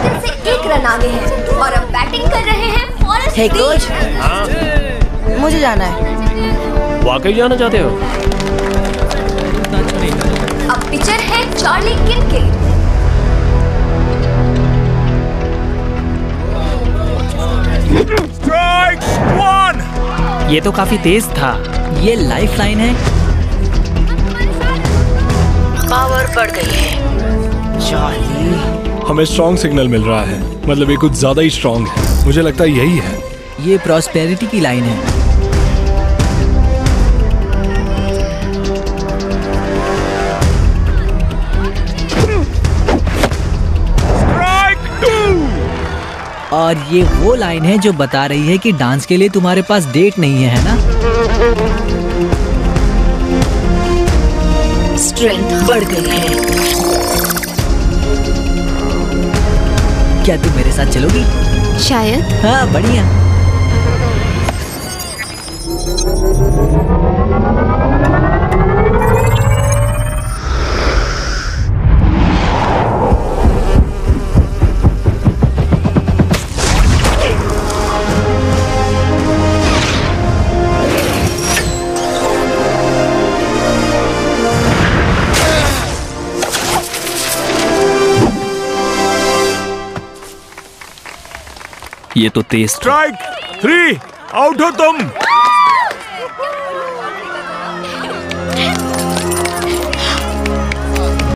मुश्किल से एक रन आगे हैं और अब बैटिंग कर रहे हैं फॉरेस्ट हे। कोच मुझे जाना है। वाकई जाना चाहते हो? अब पिचर है चार्ली किनकेड ये तो काफ़ी तेज था। ये लाइफ लाइन है। पावर बढ़ गई है। चार्ली हमें स्ट्रॉन्ग सिग्नल मिल रहा है। मतलब ये कुछ ज़्यादा ही स्ट्रॉन्ग है। मुझे लगता है यही है। ये प्रॉस्पेरिटी की लाइन है। और ये वो लाइन है जो बता रही है कि डांस के लिए तुम्हारे पास डेट नहीं है है ना? स्ट्रेंथ बढ़ गई है। क्या तुम मेरे साथ चलोगी? शायद। हाँ बढ़िया। ये तो तेज स्ट्राइक थ्री आउट हो तुम।